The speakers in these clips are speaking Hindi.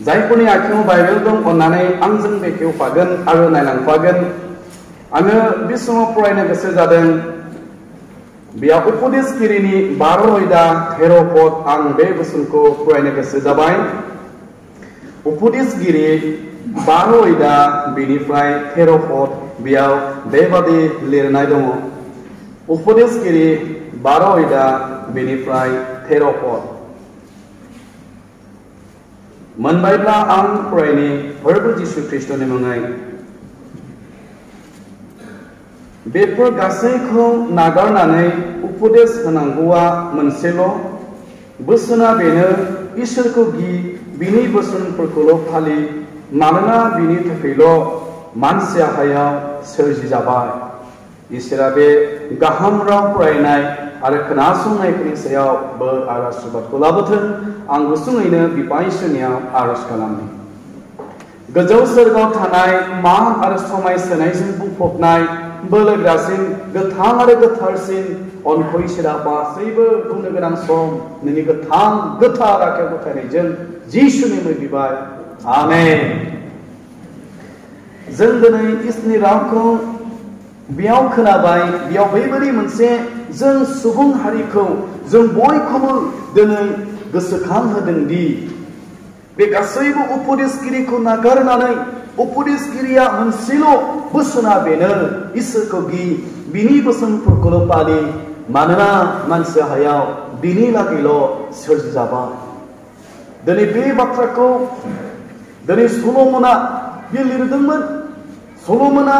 जायफोरनि आथिङाव बाइबेल दं अन्नानै आंजों बेखेवफागोन आरो नायलांफागोन आङो बे समाव फरायनो गोसो जादों बेयाव उपदेशगिरिनि बार' आयदा तेर' पद आं बे बोसोनखौ फरायनो गोसो जाबाय उपदेशगिरि बार' आयदा बेनिफ्राय तेर' पद बेयाव बेबादि लिरनाय दङ उपदेशगिरि बार' आयदा बेनिफ्राय तेर' पद मोनबायब्ला आं फरायनि फोरबो जिसु ख्रिस्ट'नि मुङै बेफोर गासैखौ नागारनानै उपदेश होनांगौआ मोनसेल' बोसोना बेनो इसोरखौ गि बिनि बोसोनफोरखौल' फालि, मानोना बिनि थाखायल' मानसिया हायाव सोरजिजाबाय। इसोरा बे गाहाम राव फरायनाय आरो खोनासंनायफोरनि सायाव बोर आरो आशीर्बादखौ लाबोथों आं गुसुङैनो बिफा इसोरनियाव आर'ज खालामनि गोजौ सोरगोआव थानाय मान आरो समायसोनायजों बुंफबनाय बोलोग्रासिन गोथां आरो गोथारसिन अनखौ इसोरा गासैबो बुंनो गोनां सम नोंनि गोथां गोथार आखायाव गथायनायजों जिसुनि मै बिबाय आमेन जों दिनै इसोरनि रावखौ बेयाव खोनाबाय बेयाव बैबायदि मोनसे जों सुबुं हारिखौ जों बयखौबो दिनै गोसोखांहोदों दि बे गासैबो उपदेशगिरिखौ नागारनानै उपदेशगिरिया मोनसेल' बोसोना बेनो इसोरखौ गि बिनि बोसोनफोरखौल' फालि मानोना मानसि हायाव बिनि लागैल' सोरजिजाबाय। दिनै बे बाथ्राखौ दिनै सल'मना बियो लिरदोंमोन। सल'मना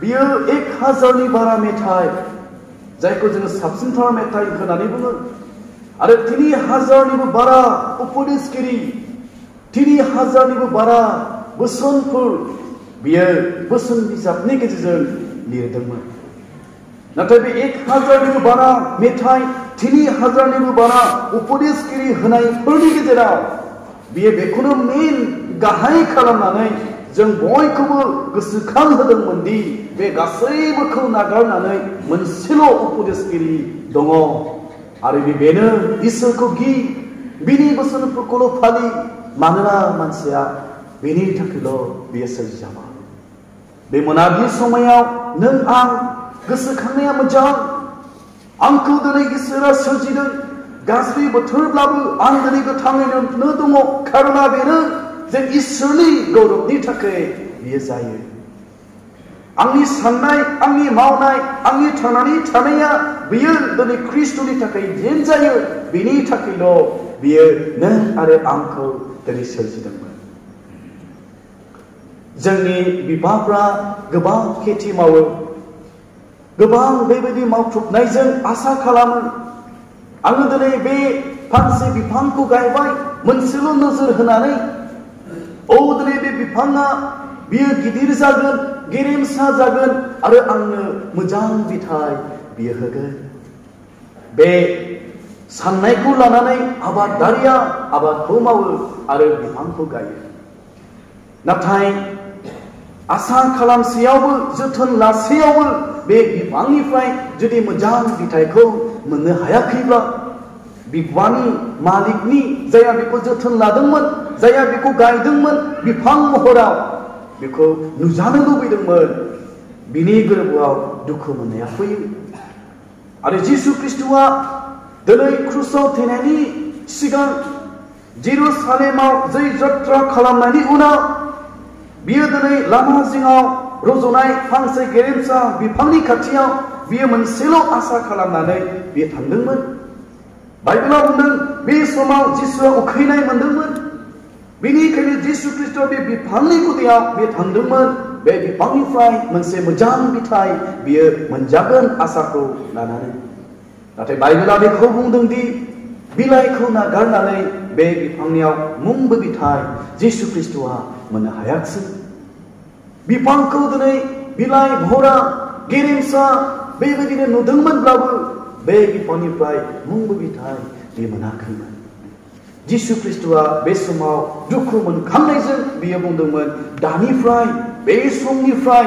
बियो एक हाजारनि बारा मेथाइ जायखौ जोङो साबसिनथार मेथाइ होननानै बुङो आरो तिनि हाजारनिबो बारा उपदेशगिरि तिनि हाजारनिबो बारा बोसोनफोर बियो बोसोन बिजाबनि गेजेरजों लिरदोंमोन नाथाय बे एक हाजारनिबो बारा मेथाइ तिनि हाजारनिबो बारा उपदेशगिरि होनायफोरनि गेजेराव बियो बेखौनो मेन गाहाय खालामनानै जों बयखौबो गोसोखांहोदोंमोन दि बे गासैबोखौ नागारनानै मोनसेल' उपदेशगिरि दङ आरो बे बेनो इसोरखौ गि बिनि बोसोनफोरखौल' फालि मानोना मानसिया बेनि थाखायल' बेयो सोरजिजाबाय बे मोनाबिलि समायाव नों आं गोसोखांनाया मोजां आंखौ दिनै इसोरा सोरजिदों गाज्रि बोथोरब्लाबो आं दिनै गोथाङैनो दङ खारना बेनो जे इसोरनि गौरबनि थाखाय बियो जायो आंनि साननाय आंनि मावनाय आंनि थांनानै थानाया बियो दिनै ख्रिस्ट'नि थाखाय जेन जायो बिनि थाखायल' बियो नों आरो आंखौ दिनै सोरजिदोंमोन जोंनि बिफाफ्रा गोबां खेथि मावो, गोबां बेबायदि मावथुबनायजों आसा खालामो। आङो दिनै बे फांसे बिफांखौ गायबाय, मोनसेल' नोजोर होनानै Oğudurebe bir panga, bir gidir zagın, gerim sa zagın, arı anlı mıcan bitay bir hıgın. Be 산나이쿠 라나네 아바 다리아 아바 도마우 아르 비방코 가이 나타이 아상 칼람 시야우 주튼 라 시야우 베 비방이프라이 주디 무장 비타이코 문네 하야키바 बिफांनि मालिकनि जायहा बेखौ जोथोन लादोंमोन जायहा बेखौ गायदोंमोन बिफां महराव बेखौ नुजानो लुबैदोंमोन बिनि गोरबोआव दुखु मोननाया फैयो आरो जिसु ख्रिस्ट'आ दिनै क्रुसाव थैनायनि सिगां जेरुसालेमाव जै जात्रा खालामनायनि उनाव बियो दिनै लामा जिङाव रज'नाय फांसे गेरेमसा बिफांनि खाथियाव बियो मोनसेल' आसा खालामनानै बियो थांदोंमोन बाइबेलाव बुंदों बे समाव जिसुआ उखैनाय मोनदोंमोन बेनिखायनो जिसु ख्रिस्ट'आ बे बिफांनि गुदियाव बे थांदोंमोन बे बिफांनिफ्राय मोनसे मोजां बिथाइ बियो बाइबेला भरा गेरेमसा बेबायदिनो बे बिफांनिफ्राय मुंबो बिथाइ बे मोनाखैमोन जिसु ख्रिस्ट'आ बे समाव दुखु मोनखांनायजों बियो बुंदोंमोन दानिफ्राय बे समनिफ्राय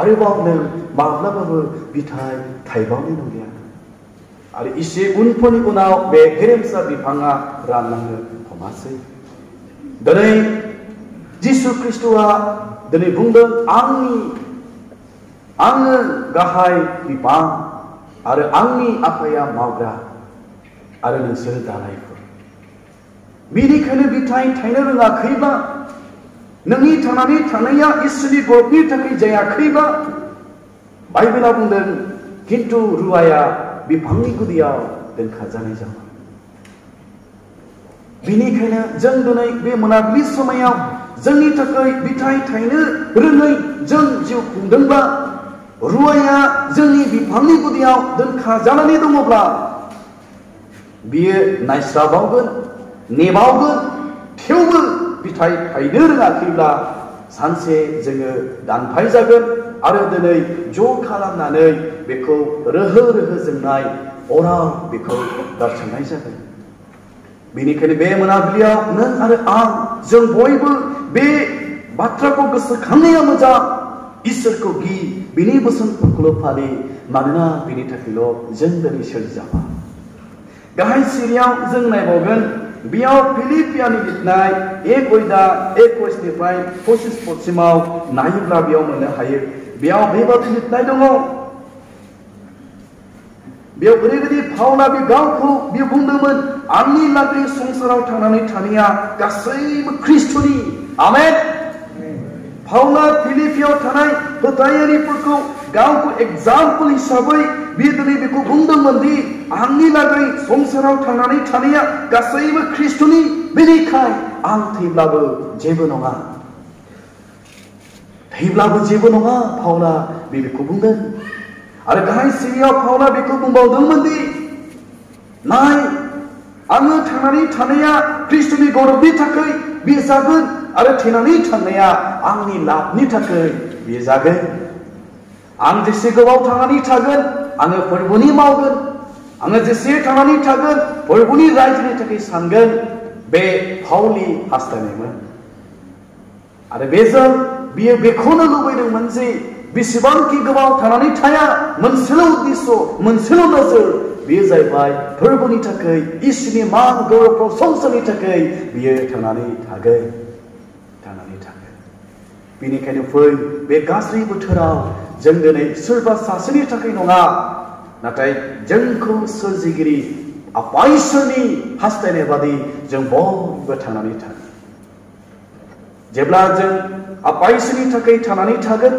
आरोबाव नों माब्लाबाबो बिथाइ थाइबावनाय नंलिया। आरो इसे उनफोरनि उनाव, बे गेरेमसा बिफाङा रानलांनो हमासै दिनै, जिसु ख्रिस्ट'आ दिनै बुंदों आंनि आङो गाहाय बिफां आरो आंनि आफाया मावग्रा आरो नोंसोरो दालायफोर बेनिखायनो बिथाइ थायनो रोङाखैबा नोंनि थांनानै थानाया इसोरनि गरबनि थाखाय जायाखैबा बाइबेला बुंदों खिन्थु रुवाया बिफांनि गुदियाव दोनखाजानाय जाबाय बेनिखायनो जों दिनै बे मोनाबिलि समायाव जोंनि थाखाय बिथाइ थायनो रोङै जों जिउ खुंदोंब्ला रुवाया जोंनि बिफांनि गुदियाव दोनखाजानानै दङब्ला, बियो नायस्राबावगोन, नेबावगोन, थेवबो बिथाइ थायनो रोङाखैब्ला सानसे जोङो दानफायजागोन आरो दिनै ज' खालामनानै बेखौ रोहो रोहो जोंनाय अराव बेखौ गारसोमनाय जागोन। बेनिखायनो बे मोनाबिलियाव नों आरो आं, जों बयबो बे बाथ्राखौ गोसोखांनाया मोजां, इसोरखौ गि बिनि बोसोनफोरखौल' फालि मानोना बिनि थाखायल' जों दिनै सोरजिजाबा गाहाय सिरियाव जों नायबावगोन बेयाव फिलिपियानि लिरनाय एक गयदा एक कइसनिफ्राय पसिस पदसिमाव नायोब्ला बेयाव मोननो हायो बेयाव बेबादि लिरनाय दङ बेयाव ओरैबायदि फावना बे गावखौ बियो बुंदोंमोन आंनि लागै संसाराव थांनानै थानाया गासैबो ख्रिस्ट'नि आमेन फावना फिलिपियाव थानाय फोथायारिफोरखौ गावखौ एग्ज़ाम्पल हिसाबै बियो दिनै बेखौ बुंदोंमोन दि आंनि लागै संसाराव थांनानै थानाया गासैबो ख्रिस्ट'नि बेनिखाय आं थैब्लाबो जेबो नङा। थैब्लाबो जेबो नङा बे बेखौ बुंदों। आरो गाहाय सिरियाव फावना बेखौ बुंबावदोंमोन दि नाय, आङो थांनानै थानाया ख्रिस्ट'नि गौरबनि थाखाय बे जागोन। आरो थैनानै थांनाया आंनि लाबनि थाखाय बे जागोन आं जेसे गोबाव थांनानै थागोन आङो फोरबोनि मावगोन आङो जेसे थांनानै थागोन फोरबोनि रायजोनि थाखाय सानगोन बे फावनि हास्थायनायमोन आरो बेजों बियो बेखौनो लुबैदोंमोन जे बेसेबांखि गोबाव थानानै थाया मोनसेल' उद्देश्य मोनसेल' नोजोर। बेयो जाहैबाय फोरबोनि थाखाय इसोरनि मान गौरव प्रशंसानि थाखाय बियो थांनानै थागोन बेनिखायनो फै, बे गासै बोथोराव जों दिनै सोरबा सासेनि थाखाय नङा, नाथाय जोंखौ सोरजिगिरि आफा इसोरनि हास्थायनाय बादि जों बयबो थांनानै थागोन। जेब्ला जों आफा इसोरनि थाखाय थांनानै थागोन,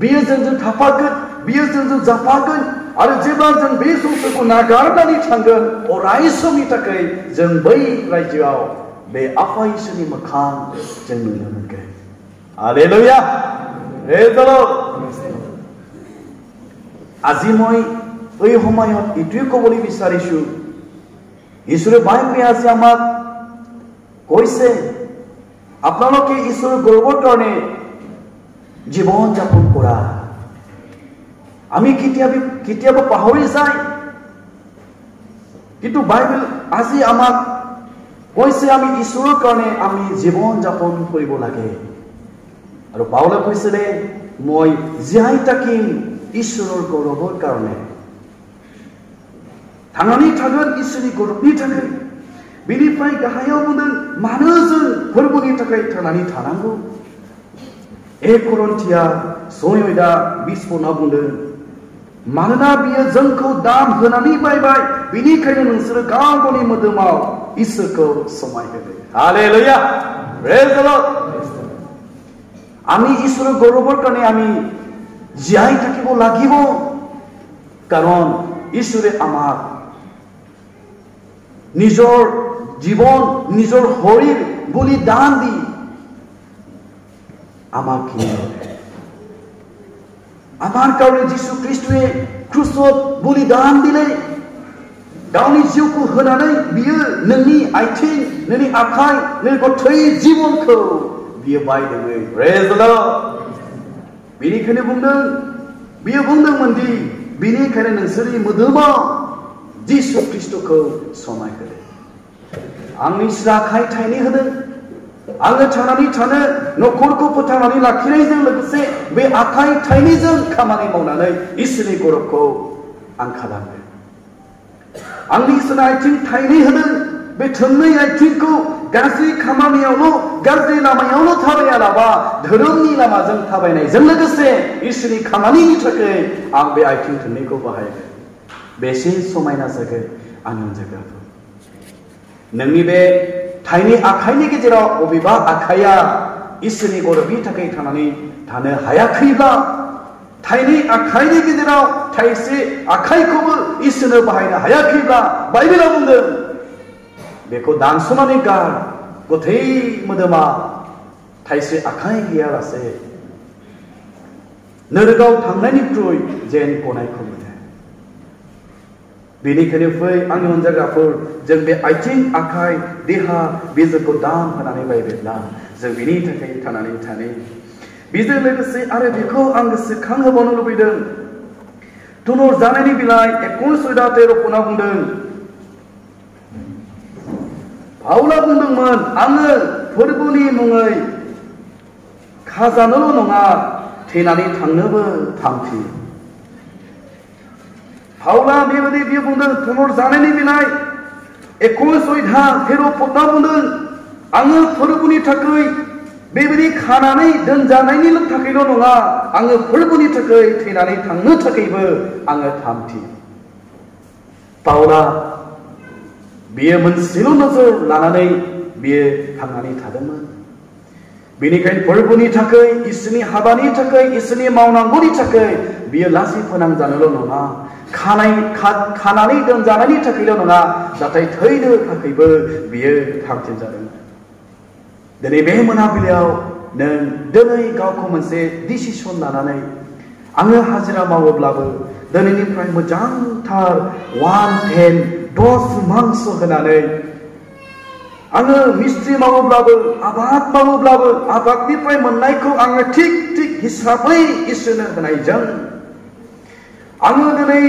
बियो जोंजों थाफागोन, बियो जोंजों जाफागोन, आरो जेब्ला जों बे संसारखौ नागारनानै थांगोन, अराय समनि थाखाय जों बै रायजोआव बे आफा इसोरनि मोखां जों नुनो मोनगोन। আজি মই এই সময়ত এইটোৱে ক'বলৈ বিচাৰিছোঁ ঈশ্বৰে বাইবেলে আজি আমাক কৈছে আপোনালোকে ঈশ্বৰৰ গৌৰৱৰ কাৰণে জীৱন যাপন কৰা। আমি কেতিয়াবা কেতিয়াবা পাহৰি যায় কিন্তু বাইবেল আজি আমাক কৈছে আমি ঈশ্বৰৰ কাৰণে আমি জীৱন যাপন কৰিব লাগে। আৰু পাউলে কৈছিলে মই জীয়াই থাকিম ঈশ্বৰৰ গৌৰৱৰ কাৰণে थांनानै थागोन इसोरनि गौरबनि थाखाय बेनिफ्राय गाहायाव बुंदों मानो जों फोरबोनि थाखाय थांनानै थानांगौ एक करन्थिया सयदा बिस पना बुंदों मानोना बियो जोंखौ दाम होनानै बायबाय बेनिखायनो नोंसोरो गाव गावनि मोदोमाव इसोरखौ समायहोदो हालेलुया प्रेज द लर्ड আমি ঈশ্বৰৰ গৌৰৱৰ কাৰণে আমি জীয়াই থাকিব লাগিব কাৰণ ঈশ্বৰে আমাক নিজৰ জীৱন নিজৰ শৰীৰ বুলি দান দি আমাক কিনি ল'লে আমাৰ কাৰণে যীশু খ্ৰীষ্টুৱে ক্ৰুচত বুলি দান দিলে गावनि जिउखौ होनानै बियो नोंनि आथिं नोंनि आखाइ नोंनि गथै जिबनखौ 위협하이 되고요. 레슬러 미니 칸에 보면 미어 본당 만디 미니 칸에 능스리 무드마 지수 크리스도 그 소마이 그래. 앙니 시라카이 타이니 하든 앙을 전하니 전에 노골고 포탄하니 라키레이즈를 넣으세 왜 아카이 타이니즘 가만히 못하네 이스니 고르고 안카담네 앙니 스나이 타이니 하든 왜 전능이 찍고 그 गाज्रि खामानियावल' गाज्रि लामायावल' थाबायालाबा धोरोमनि लामाजों थाबायनायजों लोगोसे इसोरनि खामानिनि थाखाय आं बे आथिं थोंनैखौ बाहायगोन बेसे समायना जागोन आंनि अनजाग्राफोर नोंनि बे थाइनै आखाइनि गेजेराव बबेबा आखाइया इसोरनि गरबनि थाखाय थांनानै थानो हायाखैब्ला थाइनै आखाइनि गेजेराव थाइसे आखाइखौबो इसोरनो बाहायनो हायाखैब्ला बाइबेला बुंदों बेखौ दानस'नानै गार गथै मोदोमा थाइसे आखाइ गैयालासे नोरगाव थांनायनिख्रुइ जेन गनायखौ मोनो बेनिखायनो फै आंनि अनजाग्राफोर जों बे आथिं आखाइ देहा बे जोंखौ दान होनानै बायबायब्ला जों बिनि थाखाय थांनानै थानो बेजों लोगोसे आरो बेखौ आं गोसोखांहोबावनो लुबैदों तुनर जानायनि बिलाइ एकुन सयदा तेर' खना बुंदों पाउला बुंदोंमोन आङो फोरबोनि मुङै खाजानोल' नङा थैनानै थांनोबो थांखि पाउला बेबायदि बियो बुंदों तुनर जानायनि बिलाइ एकुन सयदा तेर' फदना बुंदों आङो फोरबोनि थाखाय बेबायदि खानानै दोनजानायनि थाखायल' नङा आङो फोरबोनि थाखाय थैनानै थांनो थाखायबो आङो थामथि 미음은 신음으로 나란히 미에 방안이 다듬은. 미니카인 벌분이 착해 이스니 하반이 착해 이스니 마운왕군이 착해 미에 라시 포낭자는로 너나. 가나이 가나니 던자나니 착해로 너나. 나타이 터이드 착해버 미에 강진자는. 너네 매 문화빌려 는 너네 가고 문세 디시션 나나네. 아무 하지라 마고블라브. 너네니프라이 모장탈 완텐 दस मांस आङो मिस्ट्रि मावोब्लाबो आबाद मावोब्लाबो आबादनिफ्राय मोननायखौ आङो थिग थिग हिसाबै इसोरनो होनायजों आङो दिनै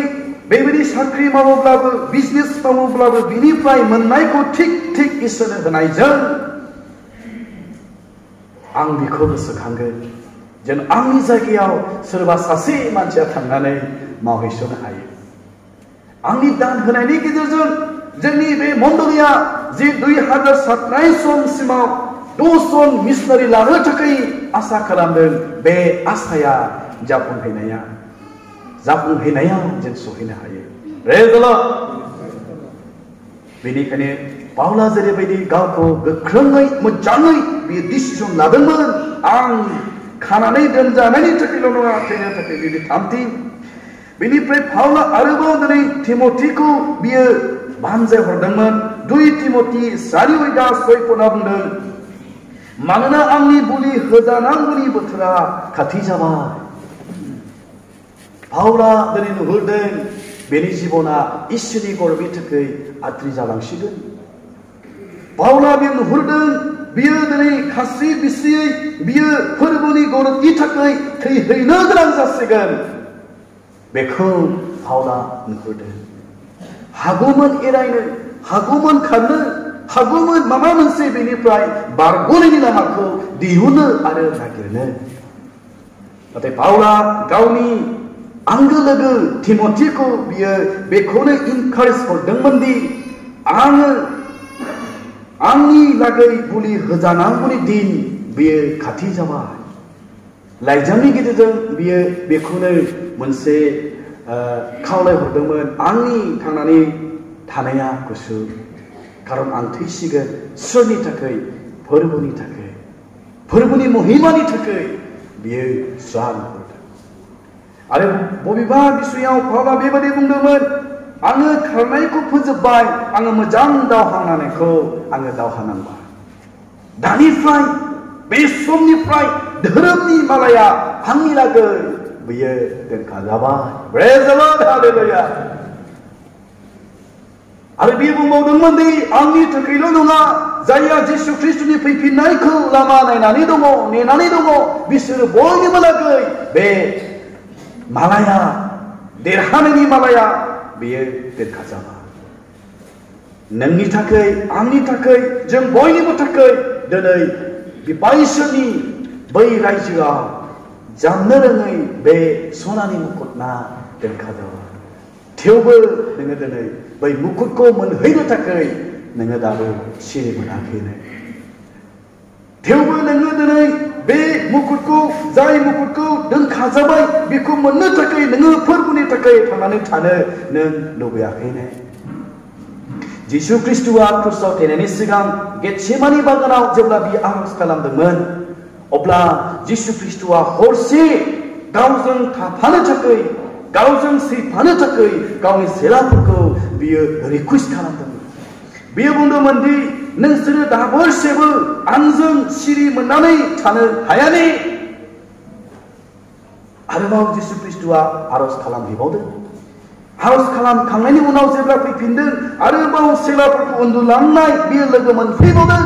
बेबायदि साख्रि मावोब्लाबो बिज़नेस मावोब्लाबो बिनिफ्राय मोननायखौ थिग थिग इसोरनो होनायजों आं गोसोखांगोन, जेन आंनि जायगायाव सोरबा सासे मानसिया थांनानै मावहैस'नो हायो। आंनि दान होनायनि गेजेरजों जोंनि बे मण्डलिया जे दुइ हाजार सातनाय समसिमाव दसजन मिसनारि लानो थाखाय आसा खालामदों बे आसाया जाफुंहैनाया जाफुंहैनायाव जों सहैनो हायो बेनिखायनो पाउला जेरैबायदि गावखौ गोख्रोङै मोजाङै बियो डिसिसन लादोंमोन आं खानानै दोनजानायनि थाखायल' नङा थैनो थाखाय बिदि थामथि Bilipre Paulus arbo dari Timotiku bia banze hordangman dui Timoti sari oida soi ponabndang 망나 암니 불이 허자낭불이 버트라 카티자마 바울아 너는 홀든 베니지보나 이슈니 골비트의 아트리자랑시든 바울아 빈 홀든 비어들이 카시 비스의 비어 허르보니 고른 이탁의 그의 허이너드랑 사스건 बेखौ पाउला नुहुरदों। हागौमोन एरायनो हागौमोन खारनो हागौमोन माबा मोनसे बेनिफ्राय बारग'नायनि लामाखौ दिहुनो आरो नागिरनो। नाथाय पाउला गावनि आंगो लोगो टिमथिखौ बियो बेखौनो इनकारेज हरदोंमोन दि आंनि लागै बुलि होजानांगौनि दिन बियो खाथि जाबाय। लाइजामनि गेजेरजों बियो बेखौनो मोनसे खावलायहरदोंमोन आंनि थांनानै थानाया गुसु खारन आं थैसिगोन सोरनि थाखाय फोरबोनि थाखाय फोरबोनि महिमानि थाखाय बियो जान हरदों आरो बबेबा बिसयाव पावला बेबायदि बुंदोंमोन आङो खारनायखौ फोजोबबाय आङो मोजां दावहा नांनायखौ आङो दावहा नांबाय दानिफ्राय बे समनिफ्राय धोरोमनि मालाया आंनि लागै बियो दोनखाजाबाय आरो बियो बुंबावदोंमोन दि आंनि थाखायल' नङा जायहा जिसु ख्रिस्टनि फैफिननायखौ लामा नायनानै दङ नेनानै दङ बिसोरो बयनिबो लागै बे मालाया देरहानायनि मालाया बेयो दोनखाजाबाय नोंनि थाखाय आंनि थाखाय जों बयनिबो थाखाय दिनै 이 바이션이 바이라이즈가 잠나랑의 매 소나니 묶었나? 든가도 태우벌 능어들의 바이 묶었고 먼 회로 닦으의 능어다로 시리문 아케네 태우벌 능어들의 매 묶었고 자이 묶었고 능 가자바이 믿고 먼 너타까이 능어 벌분이 타까이 방안을 타는 능 노부야케네. जिशु ख्रिस्टुआ क्रुसाव थैनायनि सिगां गेटसेमानि बागानाव जेब्ला बियो आर'ज खालामदोंमोन अब्ला जिशु ख्रिस्टुआ हरसे गावजों थाफानो थाखाय गावजों सैफानो थाखाय गावनि सेलाफोरखौ बियो रिकुवेस्ट खालामदोंमोन बियो बुंदोंमोन दि नोंसोरो दाबोरसेबो आंजों सिरि मोननानै थानो हायाने आरोबाव जिशु ख्रिस्टुआ आर'ज खालामहैबावदों आर'ज खालामखांनायनि उनाव जेब्ला फैफिनदों आरोबाव सेलाफोरखौ उन्दुलांनाय बियो लोगो मोनफैबावदों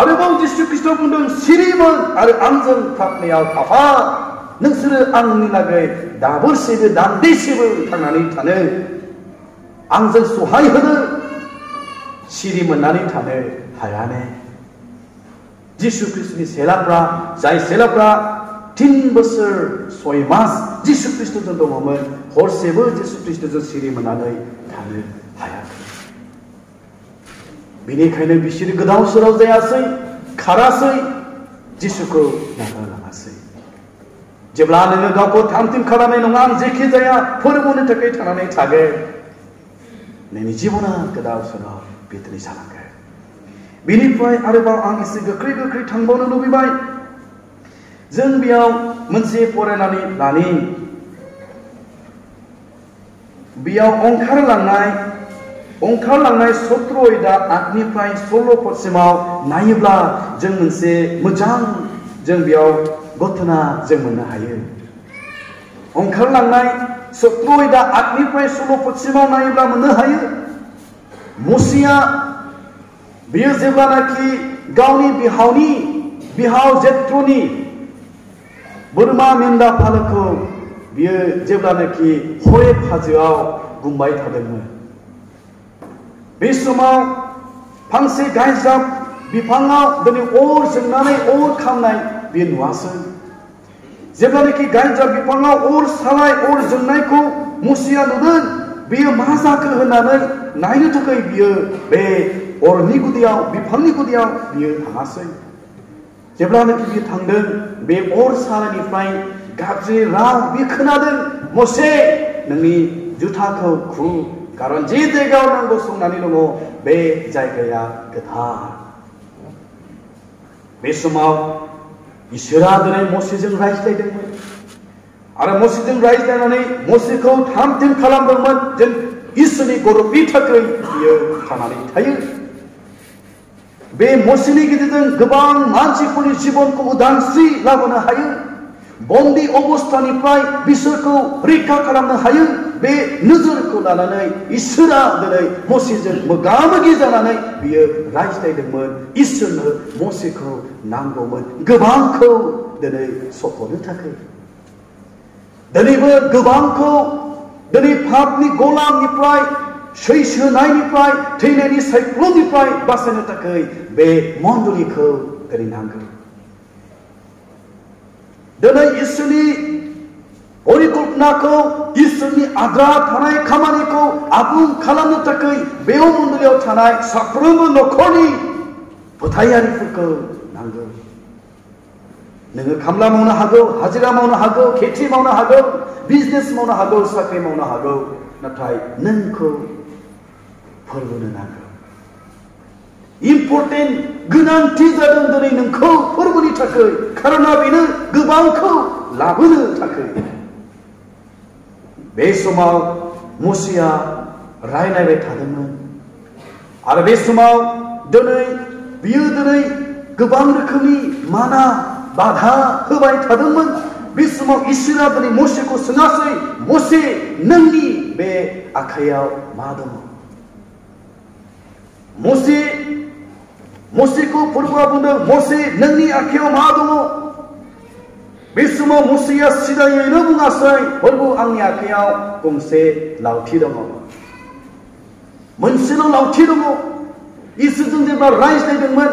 आरोबाव जिशु ख्रिस्ट'आ बुंदों सिरिमोन आरो आंजों थाबनायाव थाफा नोंसोरो आंनि लागै दाबोरसेबो दान्दिसेबो थांनानै थानो आंजों सहाय होनो सिरि मोननानै थानो हायाने जिशु ख्रिस्टनि सेलाफ्रा जाय सेलाफ्रा তিন बोसोर सय मास जिशु ख्रिस्ट'जों दङमोन हरसेबो जिशु ख्रिस्ट'जों सिरि मोननानै थानो हायाखै बेनिखायनो बिसोरो गोदाव सोराव जायासै, खारासै जिशुखौ नागारलाङासै जेब्ला नोङो गावखौ थाम थिम खालामनाय नङा आं जेखि जाया फोरबोनि थाखाय थांनानै थागोन नोंनि जिबना गोदाव सोराव बिदिनो जालांगोन बेनिफ्राय आरोबाव आं एसे गोख्रै गोख्रै थांबावनो लुबैबाय। जों बेयाव मोनसे फरायनानै लानि। बेयाव ओंखारलांनाय ओंखारलांनाय सत्र आयदा आठनिफ्राय सल्ल' पदसिमाव नायोब्ला जों मोनसे मोजां जों बेयाव घटना जों मोननो हायो ओंखारलांनाय सत्र आयदा आठनिफ्राय सल्ल' पदसिमाव नायोब्ला मोननो हायो मुसिया बियो जेब्लानाखि गावनि बिहावनि बिहाव जेत्रनि बोरमा मेन्दा फालोखौ बियो जेब्लानाखि हरेब हाजोआव गुमबाय थादोंमोन बे समाव फांसे गायजाब बिफाङाव दिनै अर जोंनानै अर खामनाय बे नुवासै जेब्लानाखि गायजाब बिफाङाव अर सालाय अर जोंनायखौ मुसिया नुदों बेयो मा जाखो होननानै नायनो थाखाय बियो बे अरनि गुदियाव बिफांनि गुदियाव बियो थाङासै जेब्लानाखि बियो थांदों बे अर सारायनिफ्राय राव बियो खोनादों मसे, नोंनि जुथाखौ खु। खारन जे जायगायाव नों गसंनानै दङ, बे जायगाया गोथार। बे समाव इसोरा दिनै मसेजों रायज्लायदोंमोन। आरो मसेजों रायज्लायनानै मसेखौ थाम थिम खालामदोंमोन। जों इसोरनि गरबनि थाखाय बियो थांनानै थायो। बे मसेनि गेजेरजों गोबां मानसिफोरनि जिबनखौ उदांस्रि लाबोनो हायो। बन्दी अबस्थानिफ्राय बिसोरखौ रैखा खालामनो हायो बे नोजोरखौ लानानै इसोरा दिनै मसेजों मोगा मोगि जानानै बियो रायज्लायदोंमोन इसोरनो मसेखौ नांगौमोन गोबांखौ दिनै सफरनो थाखाय दिनैबो गोबांखौ दिनै पापनि गलामनिफ्राय सैसोनायनिफ्राय थैनायनि सायख्लुमनिफ्राय बासायनो थाखाय बे मण्डलिखौ दिनै नांगौ दिनै इसोरनि परिकल्पनाखौ इसोरनि आद्रा थानाय खामानिखौ आबुं खालामनो थाखाय बे मण्डलियाव थानाय साफ्रोमबो न'खरनि फोथायारिफोरखौ नांगौ नोङो खामला मावनो हागौ हाजिरा मावनो हागौ खेथि मावनो हागौ बिजनेस मावनो हागौ साख्रि मावनो हागौ नाथाय नोंखौ फोरबोनो नांगौ इम्पर्टेन्ट गोनांथि जादों दिनै नोंखौ फोरबोनि थाखाय खारना बेनो गोबांखौ लाबोनो थाखाय बे समाव मुसिया रायलायबाय थादोंमोन आरो बे समाव दिनै बियो दिनै गोबां रोखोमनि माना बाधा होबाय थादोंमोन बे समाव इसोरा दिनै मसेखौ सोङासै मसे नोंनि बे आखाइयाव मा दङ मसे मसेखौ फोरबोआ बुंदों मसे नोंनि आखाइयाव मा दङ बे समाव मुसिया सिदायैनो बुङासै फोरबो आंनि आखाइयाव गंसे लावथि दङ मोनसेल' लावथि दङ इसोरजों जेब्ला रायज्लायदोंमोन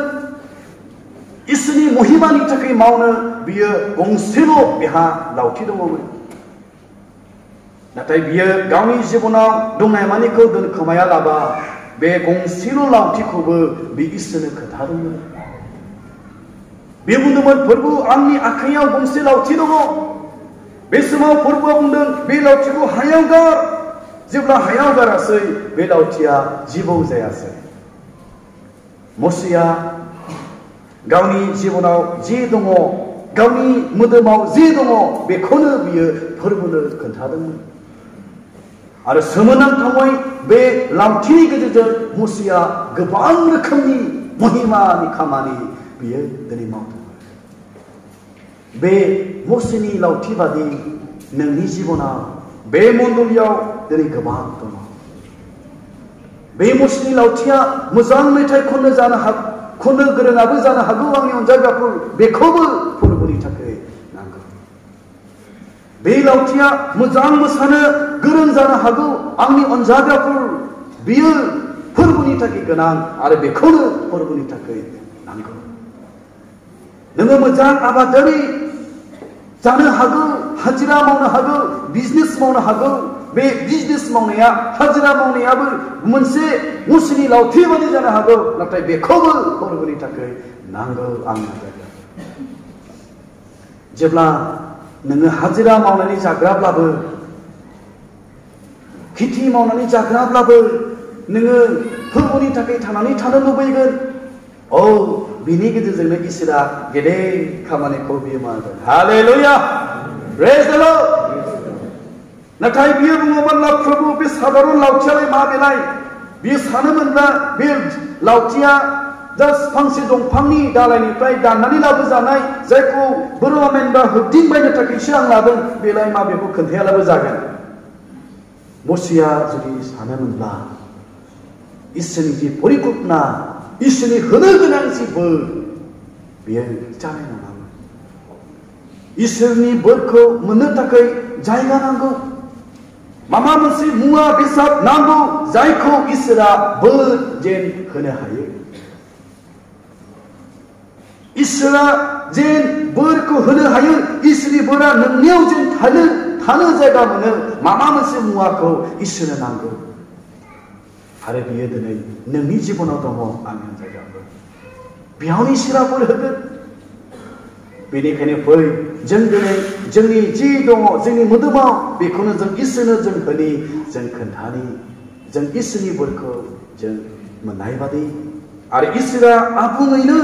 इसोरनि महिमानि थाखाय मावनो बियो गंसेल' बेहा लावथि दङमोन नाथाय बियो गावनि जिबनाव दंनाय मानिखौ दोनखोमाया लाबा। 매공신을랑 피코브 미기스는 그 다른 매분놈은 벌부 안니 아크양 공세라고 지도고 매스마 벌부 없는 매라우치고 하양가 제브라 하양가라서의 매라우치야 지보 세야쓰 모시야 가우니 지보나우 지동호 가우니 무드마우 지동호 매코너 비어 벌부를 건타던 그 आरो सोमोनांथावै बे लावथिनि गेजेरजों मुसिया गोबां रोखोमनि महिमानि खामानि बियो दिनै मावदों बे मुसिनि लावथि बादि नोंनि जिबनाव बे मण्डलियाव दिनै गोबां दङ बे मुसिनि लावथिया मोजां मेथाइ खननो जानो हागौ खननो गोरोङाबो जानो हागौ आंनि अनजायग्राफोर बेखौबो फोरबोनि थाखाय नांगौ 베일아웃이야? 무장 뭐 무산에 뭐 그런 사람하고 악리 언자벽을 비을 허르분이 타기 그난 아르비 코르 허르분이 타기 난거 너가 뭐 무장 아바더리 자는 하고 하지라 모는 하고 비즈니스 모는 하고 왜 비즈니스 먹느냐 하지라 먹느냐를 문세 우스니 라우 티버리잖아 하고 나타이 비 코르 허르분이 타기 난거 안 나가 제블라 नोङो हाजिरा मावनानै जाग्राब्लाबो, खेथि मावनानै जाग्राब्लाबो नोङो फोरबोनि थाखाय थानानै थानो लुबैगोन। औ, बिनि गेजेरजोंनो इसोरा गेदेर खामानिखौ बियो मावगोन। हालेलुया! प्रेज द लर्ड नाथाय बियो बुङोमोनब्ला प्रभु, बे साधारन लावथियालाय मा बेलाय? बियो सानोमोनब्ला बे लावथिया जास्ट फांसे दंफांनि दालायनिफ्राय दाननानै लाबोजानाय जायखौ बोरमामेन बा होबदिंबायनो थाखायसो आं लादों बेलाय मा बेखौ खोन्थायालाबो जागोन मसिया जुदि सानोमोनब्ला इसोरनि जि परिकल्पना इसोरनि होनो गोनां जि बोर बेयो जानाय नङामोन इसोरनि बोरखौ मोननो थाखाय जायगा नांगौ माबा मोनसे मुवा बेसाद नांगौ जायखौ इसोरा बोर जेन होनो हायो इसोरा जेन बोरखौ होनो हायो इसोरनि बोरा नोंनियाव जेन थानो थानो जायगा मोनो। माबा मोनसे मुवाखौ इसोरनो नांगौ। आरो बियो दिनै नोंनि जिबनाव दङ, आंनि जायगाबो बेयावनो इसोरा बोर होगोन बेनिखायनो फै, जों दिनै जोंनि जि दङ, जोंनि मोदोमाव, बेखौनो जों इसोरनो जों होनि, जों खोन्थानि। जों इसोरनि बोरखौ जों मोननाय बादि। आरो इसोरा आबुङैनो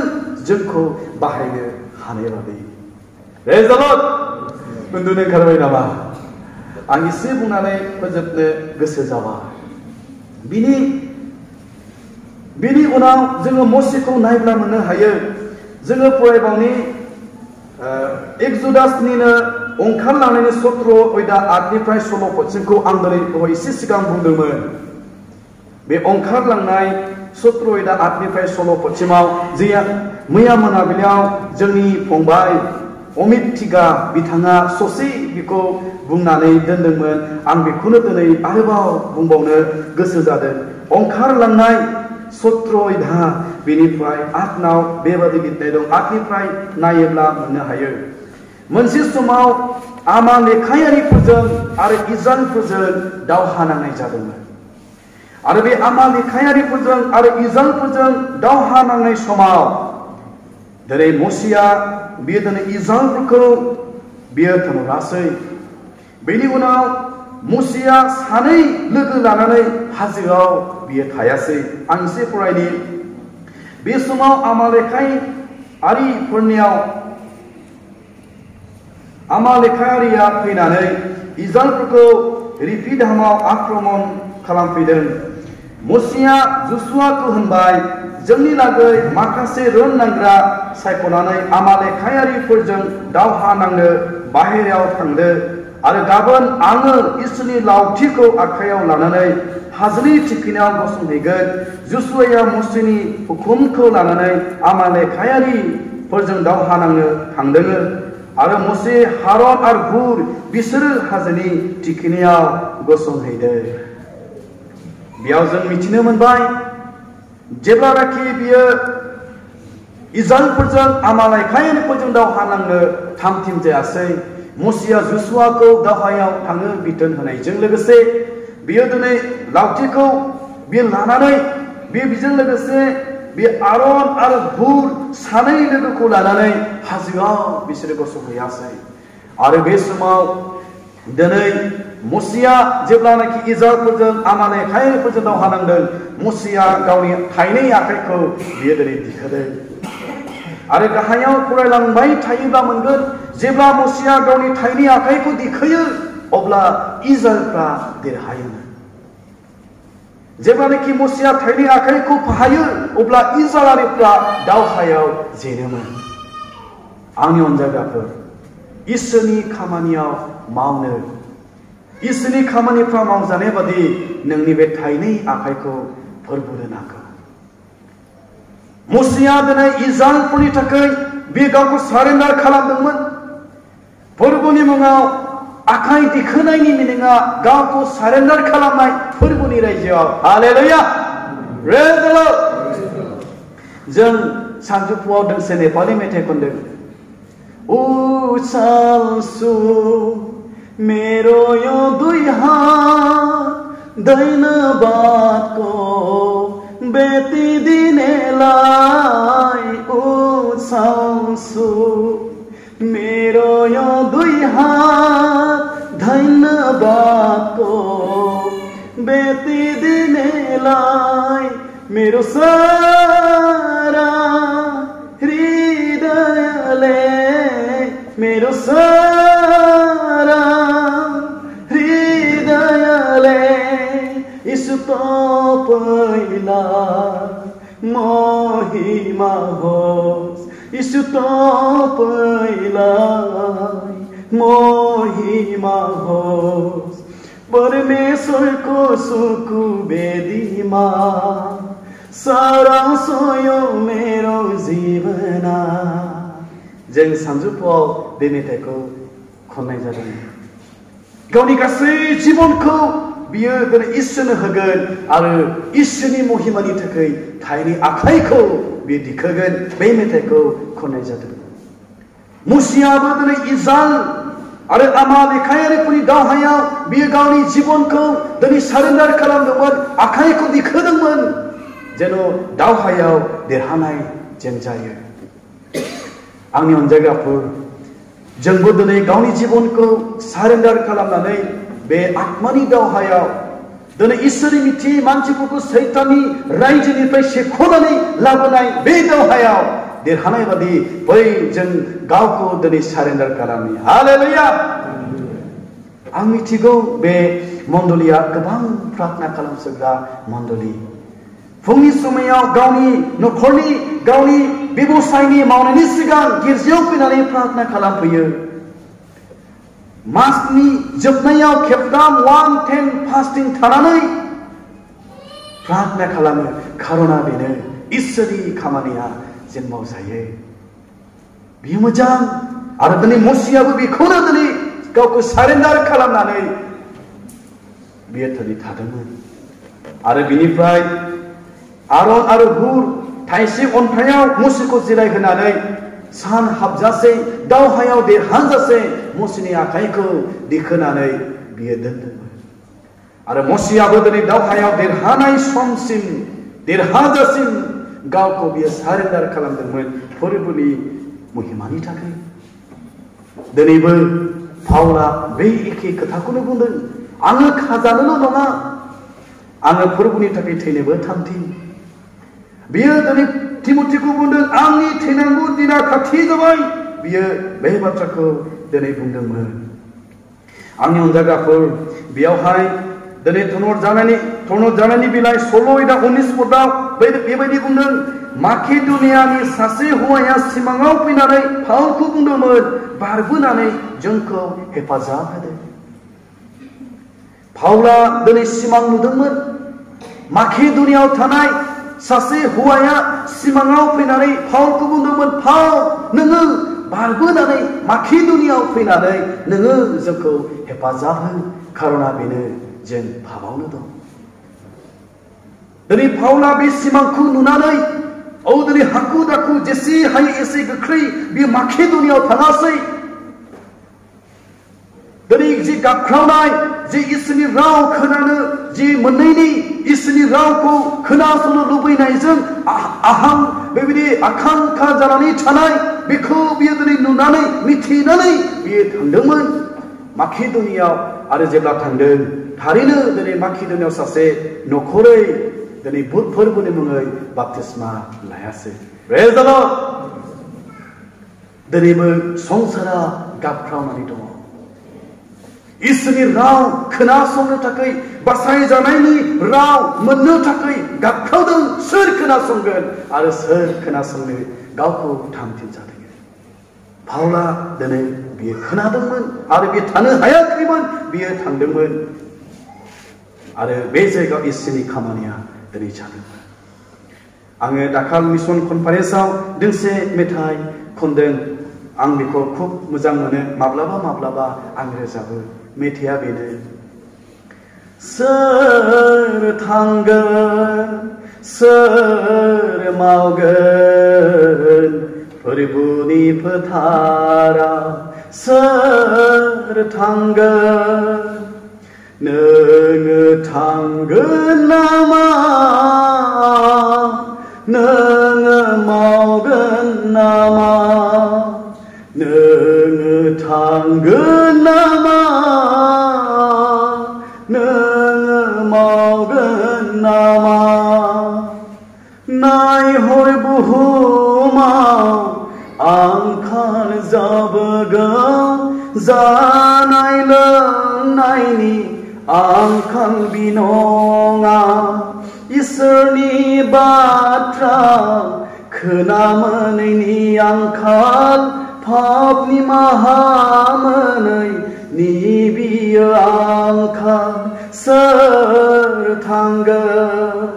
जोंखौ बाहायनो हानाय बादि रेजालत उन्दुनो ओंखारबाय नामा आं एसे बुंनानै फोजोबनो गोसो जाबाय बिनि बिनि उनाव जोङो मसिखौ नायब्ला मोननो हायो जोङो फरायबावनि एक्जुदासनिनो ओंखारलांनायनि सत्र अयदा आठनिफ्राय सल' आं दिनै दहाय एसे सिगां बुंदोंमोन बे ओंखारलांनाय सत्र अयदा आठनिफ्राय सल' जैया मैया मोनाबिलियाव जोंनि फंबाय अमित थिगा बिथाङा ससे बेखौ बुंनानै दोनदोंमोन आं बेखौनो दिनै आरोबाव बुंबावनो गोसो जादों ओंखारलांनाय सत्रयधा बेनिफ्राय आठनाव बेबादि लिरनाय दं आठनिफ्राय नायोब्ला मोननो हायो मोनसे समाव आमा लेखायारिफोरजों आरो इजानफोरजों दावहा नांनाय जादोंमोन आरो बे आमा लेखायारिफोरजों आरो इजानफोरजों दावहा नांनाय समाव दिनै मसिया बियो दिनै इजानफोरखौ बियो थोनहरासै बेनि उनाव मुसिया सानै लोगो लानानै हाजोआव बियो थायासै आं एसे फरायनि बे समाव आमालेखाय आरिफोरनियाव आमालेखायारिया फैनानै इजालफोरखौ रिफिदामाव आक्रमण खालामफैदों मुसिया जुसुवाखौ होनबाय जोंनि लागै माखासे रोंनांग्रा सायख'नानै आमालेखायारिफोरजों दावहा नांनो बाहेरायाव थांदो आरो गाबोन आङो इसोरनि लावथिखौ आखाइयाव लानानै हाजोनि थिखिनायाव गसंहैगोन जुसुवाया मुसिनि हुकुमखौ लानानै आमालेखायारिफोरजों दावहा नांनो थांदोङो आरो मुसे हारन आरो हुर बिसोरो हाजोनि थिखिनायाव गसंहैदों बेयाव जों मिथिनो मोनबाय जेब्लानाखि बियो इजालफोरजों आमालायखायनफोरजों दावहा नांनो थाम थिम जायासै मुसिया जुसुवाखौ दावहायाव थांनो बिथोन होनायजों लोगोसे बियो दिनै लावथिखौ बियो लानानै बे बेजों लोगोसे बे आरन आरो हुर सानै लोगोखौ लानानै हाजोआव बिसोरो गसंहैयासै आरो बे समाव दिनै मुसिया जेब्लानाखि इजारफोरजों आमाने खायरफोरजों दावहा नांदों मुसिया गावनि थाइनै आखाइखौ बियो दिनै दिखोदों आरो गाहायाव फरायलांबाय थायोब्ला मोनगोन जेब्ला मुसिया गावनि थाइनै आखाइखौ दिखोयो अब्ला इजारफ्रा देरहायोमोन जेब्लानाखि मुसिया थाइनै आखाइखौ फाहायो अब्ला इजरायलिफ्रा दावहायाव जेनोमोन आंनि अनजायगाफोर इसोरनि खामानियाव मावनो। इसोरनि खामानिफ्रा मावजानाय बादि नोंनि बे थाइनै आखाइखौ फोरबोनो नांगौ। मुसिया दिनै इजराइलफोरनि थाखाय बे गावखौ खालामदोंमोन। फोरबोनि मुङाव आखाइ दिखोनायनि मिनिङा गावखौ खालामनाय फोरबोनि रायजोआव। जों सानजौफुआव दोंसे नेपालि मेथाइ उचालसु मेरो यो दुई हात दैनबादको बेती दिनेलाई उचाल्छु मेरो यो दुई हात धन्यवादको बेती दिनेलाई मेरो सारा मेरो सारा हृदयले यसो पहिला महिमा होस् यसो पहिलाई महिमा होस् परमेश्वरको सुकु बेदीमा सारा सोयो मेरो जीवना Then 상주포 데메테코 코멘자르니 그러니까 쓰 집어넣고 미어들은 있으는 흙은 아르 있으니 모히만이 특의 다행히 아카이코 미디크은 메이메테코 코네자들 무시아버들의 이잘 아르 아마비카야르 뿐이 다하야 밀가오니 집어넣고 너니 사른다르 카람드원 아카이코 디크등은 제노 다하야 내 하나의 쟁자여 आंनि अनजायगाफोर जोंबो दिनै गावनि जिबनखौ सारेन्डार खालामनानै बे आत्मानि दावहायाव दिनै इसोरनि मिथि मानसिफोरखौ सैताननि रायजोनिफ्राय सेख'नानै लाबोनाय बे दावहायाव देरहानाय बादि बै जों गावखौ दिनै सारेन्डार खालामनि हालेलुया आं मिथिगौ बे मण्डलिया गोबां प्रार्थना खालामसोग्रा मण्डलि फुंनि समायाव गावनि न'खरनि गावनि बेबसायनि मावनायनि सिगां गिर्जायाव फैनानै प्रार्थना खालामफैयो। मासनि जोबनायाव खेबथाम वान टेन फास्टिं थानानै प्रार्थना खालामो। खार'ना बेनो। इसोरनि खामानिया जों मावजायो बियो मोजां। आरो दिनै मुसियाबो बेखौनो दिनै गावखौ सारेन्डार खालामनानै बियो दिनै थादोंमोन। आरो बिनिफ्राय आरन आरो हुर थाइसे अन्थाइयाव मुसिखौ जिरायहोनानै सान हाबजासे दावहायाव देरहाजासे मुसिनि आखाइखौ दिखोनानै बियो दोनदोंमोन आरो मुसियाबो दिनै दावहायाव देरहानाय समसिम देरहाजासिम गावखौ बियो सारेन्डार खालामदोंमोन फोरबोनि महिमानि थाखाय दिनैबो पावला बे एखे खोथाखौनो बुंदों आङो खाजानोल' नङा आङो फोरबोनि थाखाय थैनोबो थांथि बियो दिनै तिमथिखौ बुंदों आंनि थैनांगौ दिना खाथि जाबाय बियो बे बाथ्राखौ दिनै बुंदोंमोन आंनि अनजागाफोर बेयावहाय दिनै थनर जानायनि थनर जानायनि बिलाइ सल' एदा उन्निस पदाव बेबायदि बुंदों माकेदुनियानि सासे हौवाया सिमाङाव फैनानै फावखौ बुंदोंमोन बारबोनानै जोंखौ हेफाजाब होदों फावला दिनै सिमां नुदोंमोन माकेदुनियाव थानाय सासे हौवाया सिमाङाव फैनानै फावखौ बुंदोंमोन फाव नोङो बारबोनानै माकेदुनियाव फैनानै नोङो जोंखौ हेफाजाब हो खार'ना बेनो जों भाबावनो दं दिनै फावला बे सिमांखौ नुनानै औ दिनै हाखु दाखु जेसे हायो एसे गोख्रै बे माखे दुनियाव थाङासै दिनै जि गाबख्रावनाय जे इसोरनि राव खोनानो जि मोननायनि इसोरनि रावखौ खोनासंनो लुबैनायजों आहां बेबायदि आखांखा जानानै थानाय बेखौ बियो दिनै नुनानै मिथिनानै बियो थांदोंमोन माखिदुनियाव आरो जेब्ला थांदों थारैनो दिनै माखिदुनियाव सासे न'खरै दिनै बुध फोरबोनि मुङै बाप्तिस्मा लायासै दिनैबो संसारा गाबख्रावनानै दङ इसोरनि राव खोनासंनो थाखाय बासायजानायनि राव मोननो थाखाय गाबख्रावदों सोर खोनासंगोन आरो सोर खोनासंनो गावखौ थामथिम जादों पावला दिनै बियो खोनादोंमोन आरो बियो थानो हायाखैमोन बियो थांदोंमोन आरो बे जायगायाव इसोरनि खामानिया दिनै जादोंमोन आङो दाखाल मिसन कनफारेन्सआव दोंसे मेथाइ खनदों आं बेखौ खुब मोजां मोनो माब्लाबा माब्लाबा आं रोजाबो मेथाइआ बेनो सोर थांगोन सोर मावगोन फोरबोनि फोथारा सोर थांगोन नोङो थांगोन नामा नोङो मावगोन नामा नोङो थांगोन नामा आंखाल जाबोगोन जानाय लोंनायनि आंखाल बिनङा इसोरनि बाथ्रा खोनामोनैनि आंखाल फापनि माहामोनै नि बियो आंखाल सोर थांगोन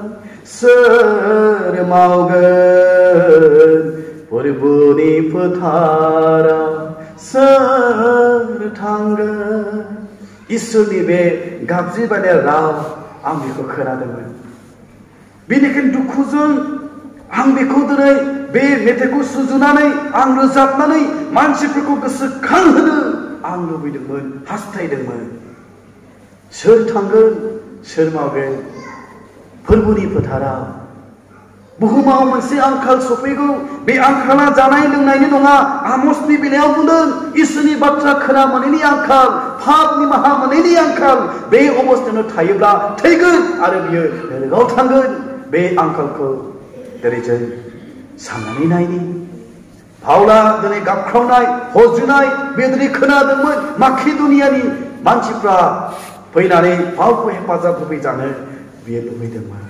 सोर मावगोन फोरबोनि फोथाराव सोर थांगोन इसोरनि बे गाबज्रिबायनाय राव आं बेखौ खोनादोंमोन बेनिखायनो दुखुजों आं बेखौ दिनै बे मेथाइखौ सुजुनानै आं रोजाबनानै मानसिफोरखौ गोसोखांहोनो आं लुबैदोंमोन हास्थायदोंमोन सोर थांगोन सोर मावगोन फोरबोनि फोथाराव बुहुमाव मोनसे आंखाल सफैगौ बे आंखाला जानाय लोंनायनि नङा आमसनि बेलायाव बुंदों इसोरनि बाथ्रा खोना मोनैनि आंखाल फापनि माहा मोनैनि आंखाल बे अबस्थायावनो थायोब्ला थैगोन आरो बियो नोरगाव थांगोन बे आंखालखौ दिनै जों साननानै नायनि पावला दिनै गाबख्रावनाय हजुनाय बे दिनै खोनादोंमोन माखि दुनियानि मानसिफ्रा फैनानै पावखौ हेफाजाब होफैजानो बियो लुबैदोंमोन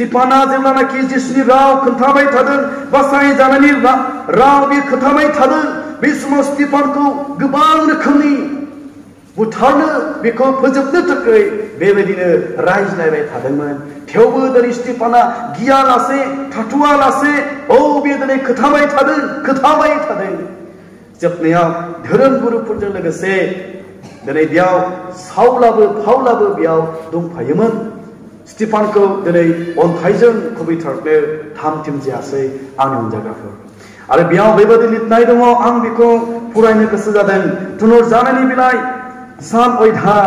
स्टिफाना जेब्लानाखि जिसुनि राव खोन्थाबाय थादों बासाय जानायनि राव बे खोन्थाबाय थादों बे समाव स्टिफानखौ गोबां रोखोमनि बुथारनो बेखौ फोजोबनो थाखाय बेबायदिनो रायज्लायबाय थादोंमोन थेवबो दिनै स्टिफाना गियालासे थाथ'वालासे औ बे दिनै खोथाबाय थादों खोथाबाय थादों जोबनायाव धोरोम गुरुफोरजों लोगोसे दिनै बेयाव सावलाबो फावलाबो बेयाव दंफायोमोन स्टिफानखौ दिनै अन्थाइजों खुबैथारनो थामथिम जायासै आंनि अनजाग्राफोर आरो बेयाव बेबायदि लिरनाय दङ आं बेखौ फरायनो गोसो जादों थुनुर जानायनि बिलाइ सान अयधा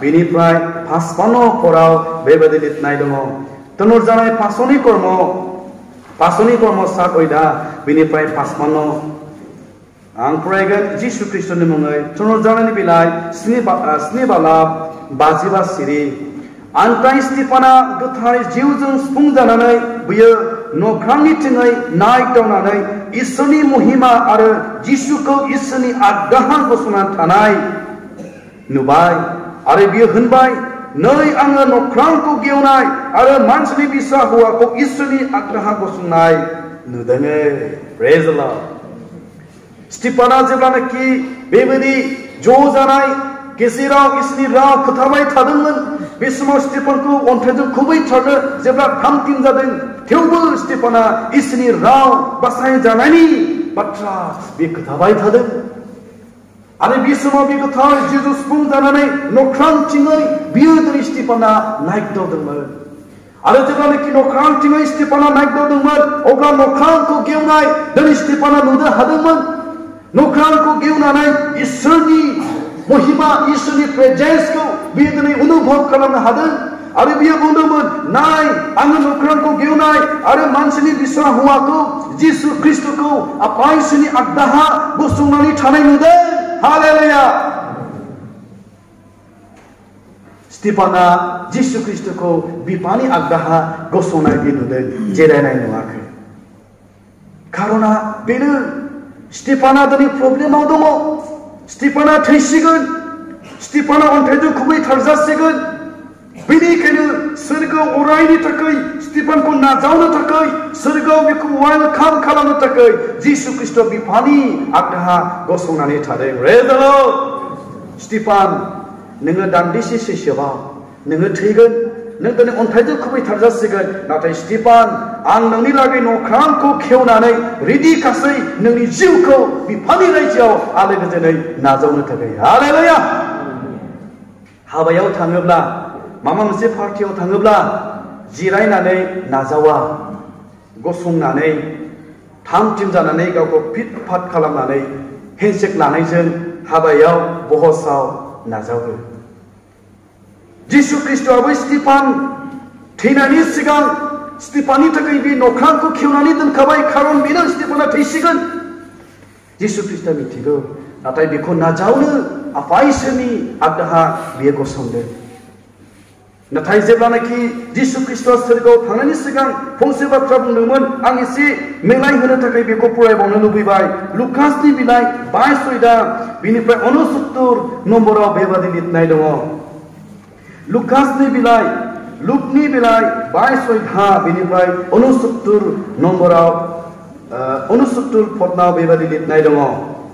बेनिफ्राय पासपान्न फराव बेबायदि लिरनाय दङ थुनुर जानाय पासनि कर्म पासनि कर्म सात अयधा बेनिफ्राय पासपान्न आं फरायगोन जिसु ख्रिस्टनि मुङै थुनुर जानायनि बिलाइ स्नि बाला बाजिबा सिरि आन्थाइ स्टिफाना गोथार जिउजों सुफुंजानानै बियो नख्रांनिथिङै नायदावनानै इसोरनि महिमा आरो जिसुखौ इसोरनि आगदाहा गसंना थानाय नुबाय। आरो बियो होनबाय, नै आङो नख्रांखौ गेवनाय आरो मानसिनि आगदाहा गसंनाय नुदोङो। प्रेज लर्ड स्टिफाना जेब्लानाखि बेबायदि ज' जानाय गेजेराव इसोरनि राव खोथाबाय थादोंमोन बे समाव स्टिफानखौ अन्थाइजों खुबैथारनो जेब्ला थामथिम जादों थेवबो स्टिफाना इसोरनि राव बासायजानायनि बाथ्रा बे खोथाबाय थादों आरो बे समाव बे गोथार जिजु सुफुं जानानै नख्रांथिङै बियो दिनै स्टिफाना नायदावदोंमोन आरो जेब्लानाखि नख्रांथिङै स्टिफाना नायदावदोंमोन अब्ला नख्रांखौ गेवनाय दिनै स्टिफाना नुनो हादोंमोन नख्रांखौ गेवनानै इसोरनि महिमा इसोरनि प्रेजेन्सखौ बियो दिनै अनुभव खालामनो हादों आरो बियो बुंदोंमोन नाय आङो नख्रांखौ गेवनाय आरो मानसिनि बिसा हौवाखौ जिसु ख्रिस्टखौ आफा इसोरनि आगदाहा गसंनानै थानाय नुदों हालेलुया। स्टिफाना जिसु ख्रिस्टखौ बिफानि आगदाहा गसंनाय बे नुदों जिरायनाय नुवाखै खारना बेनो स्टिफाना दिनै प्रब्लेमाव दङ। स्टिफाना थैसिगोन स्टिफाना अन्थाइजों खुबै थारजासिगोन बेनिखायनो सोरगोआव अरायनि थाखाय स्टिफानखौ नाजावनो थाखाय सोरगोआव बेखौ वेलकाम खालामनो थाखाय जिसु ख्रिस्ट बिफानि आगदाहा गसंनानै थादों रेजल स्टिफान नोङो दान्दिसे सैसोबाव नोङो थैगोन नों दिनै अन्थाइजों खुबैथारजासिगोन नाथाय स्टिफान आं नोंनि लागै नख्रांखौ खेवनानै रेडि खासै नोंनि जिउखौ बिफानि रायजोआव आलो गोजोनै नाजावनो थाखाय हालेलुया हाबायाव थाङोब्ला माबा मोनसे पार्टियाव थाङोब्ला जिरायनानै नाजावा गसंनानै थाम थिम जानानै गावखौ फिट फाट खालामनानै हेन्डसेक लानायजों हाबायाव बहसाव नाजावो जिसु ख्रिस्टआबो स्टिफान थैनायनि सिगां स्टिफाननि थाखाय बे नख्रांखौ खेवनानै दोनखाबाय खारन बेनो स्टिफाना थैसिगोन जिसु ख्रिस्टआ मिथिगौ नाथाय बेखौ नाजावनो आफा इसोरनि आगदाहा बियो गसंदों नाथाय जेब्लानाखि जिसु ख्रिस्टआ सोरगोआव थांनायनि सिगां फंसे बाथ्रा बुंदोंमोन आं एसे मेंनाय होनो थाखाय बेखौ फरायबावनो लुबैबाय लुकासनि बिलाइ बाइस सयदा बिनिफ्राय उनसत्तुर नम्बराव बेबादि लिरनाय दङ लुकासनि बिलाइ लुकनि बिलाइ बाइस सयथा बिनिफ्राय उनसत्तुर नम्बराव उनसत्तुर फटनाव बेबादि लिरनाय दङ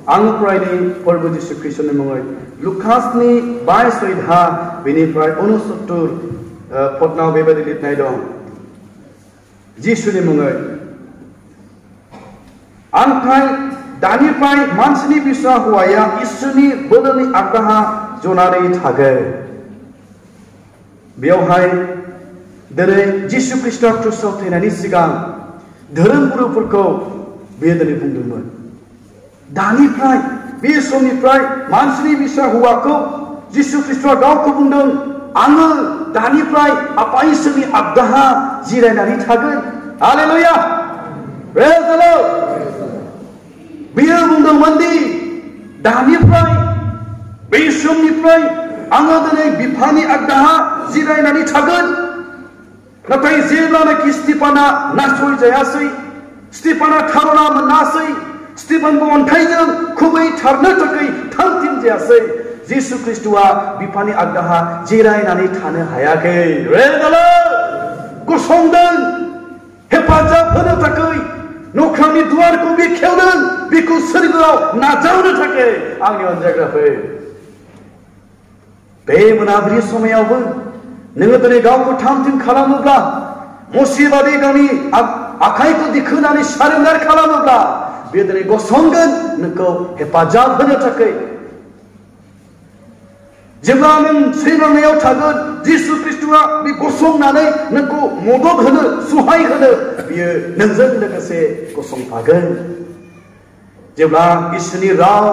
आं फरायनि फोरबो जिसु ख्रिस्टनि मुङै लुकासनि बाइस सयथा बेनिफ्राय उनसत्तुर फटनाव बेबादि लिरनाय दं जिसुनि मुङै आंखाय दानिफ्राय मानसिनि बिसा हौवाया इसोरनि बोलोनि आगदाहा जनानै थागोन बेवहाय दिनै जिसु ख्रिस्ट क्रुसाव थैनायनि सिगां धोरोम गुरुफोरखौ बे दिनै बुंदोंमोन दानिफ्राय बे समनिफ्राय मानसिनि बिसा हौवाखौ जिसु ख्रिस्टआ गावखौ बुंदों आङो दानिफ्राय आफा इसोरनि आगदाहा जिरायनानै थागोन हालेलुया बियो बुंदोंमोन दि दानिफ्राय बे समनिफ्राय आङो दिनै नाथाय जेब्लानाखि स्टिफाना नासयजायासै स्टिफाना थारना मोनासै स्टिफानखौ अन्थाइजों खुबैथारनो थाखाय थांथिम जायासै जिसु ख्रिस्टआ बिफानि आगदाहा जिरायनानै थानो हायाखै गसंदों हेफाजाब होनो थाखाय नख्रांनि दुवारखौ बे खेवदों बेखौ सोरगोआव नाजावनो थाखाय आंनि अनजाग्राफोर बे मोनाबिलि समायावबो नोङो दिनै गावखौ थाम थिम खालामोब्ला मुसिबादि गावनि आखाइखौ दिखोनानै सारेन्डार खालामोब्ला। बे दिनै गसंगोन नोंखौ हेफाजाब होनो थाखाय जेब्ला नों सैनांनायाव थागोन, जिसु ख्रिस्टआ बे गसंनानै नोंखौ मदद होनो, सहाय होनो, बियो नोंजों लोगोसे गसंफागोन। जेब्ला इसोरनि राव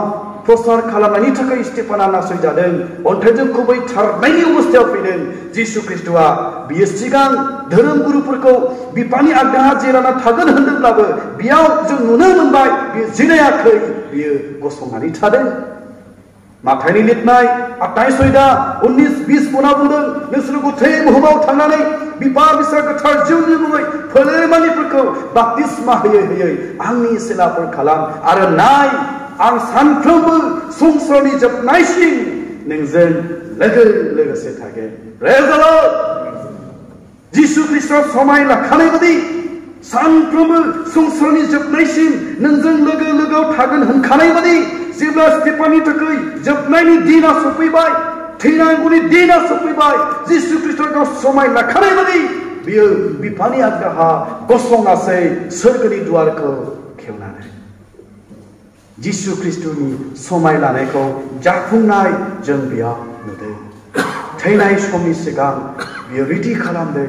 प्रसार खालामनायनि थाखाय स्टेफाना नासयजादों अन्थाइजों खुबै थारनायनि अबस्थायाव फैदों जिसु ख्रिस्टआ बियो सिगां धोरोम गुरुफोरखौ बिफानि आगदाहा जिरायना थागोन होनदोंब्लाबो बेयाव जों नुनो मोनबाय बियो जिरायाखै बियो गसंनानै थादों माथाइनि लिरनाय आटाइ सयदा उन्निस बिस फना बुंदों नोंसोर गथै बुहुमाव थांनानै बिफा बिसा गोथार जिउनि मुङै फोलेमानिफोरखौ बाप्तिस्मा होयै होयै आंनि सेलाफोर खालाम आरो नाय आं सानफ्रोमबो संसारनि जोबनायसिम नोंजों लोगो लोगोसे थागोन जिसु ख्रिस्टआ समाय लाखानाय बादि सानफ्रोमबो संसारनि जोबनायसिम नोंजों लोगो लोगोआव थागोन होनखानाय बादि जेब्ला स्टेफाननि थाखाय जोबनायनि दिना सफैबाय थैनांगौनि दिना सफैबाय जिसु ख्रिस्ट'खौ समाय लाखानाय बादि बियो बिफानि आज्ञाहा गसंनासै सोरगोनि दुवारखौ खेवनानै जिसु ख्रिस्ट'नि समाय लानायखौ जाफुंनाय जों बेयाव नुदों थैनाय समनि सिगां बियो रेडि खालामदों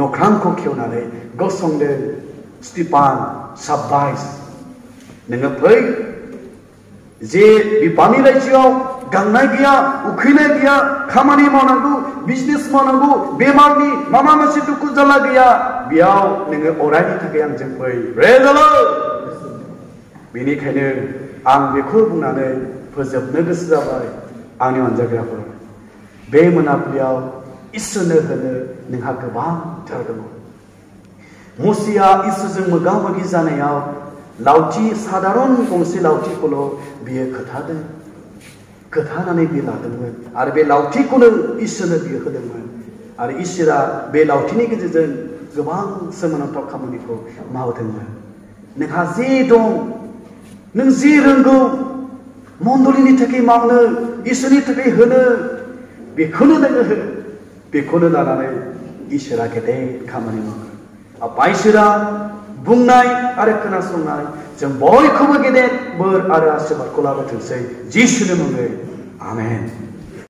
नख्रांखौ खेवनानै गसंदों स्टिफान साब्बाइस नोङो फै जे बिफानि रायजोआव गांनाय गैया उखैनाय गैया खामानि मावनांगौ बिजनेस मावनांगौ बेमारनि माबा मोनसे दुखु जारला गैया बेयाव नोङो अरायनि थाखाय आंजों फै रेजालो बेनिखायनो आं बेखौ बुंनानै फोजोबनो गोसो जाबाय आंनि अनजाग्राफोर बे मोनाबिलियाव इसोरनो होनो नोंहा गोबांथार दङ। मुसिया इसोरजों मोगा मोगि जानायाव लावथि साधारन गंसे लावथिखौल' बियो खोथादों। खोथानानै बियो लादोंमोन आरो बे लावथिखौनो इसोरनो बियो होदोंमोन। आरो इसोरा बे लावथिनि गेजेरजों गोबां सोमोनांथाव खामानिखौ मावदोंमोन। नोंहा जे दं नों जे रोंगौ मण्डलिनि थाखाय मावनो इसोरनि थाखाय होनो बेखौनो नोङो हो बेखौनो लानानै इसोरा गेदेर खामानि मावो आफा इसोरा बुंनाय आरो खोनासंनाय जों बयखौबो गेदेर बोर आरो आशीर्बादखौ लाबोथोंसै जिसुनि मुङै आमेन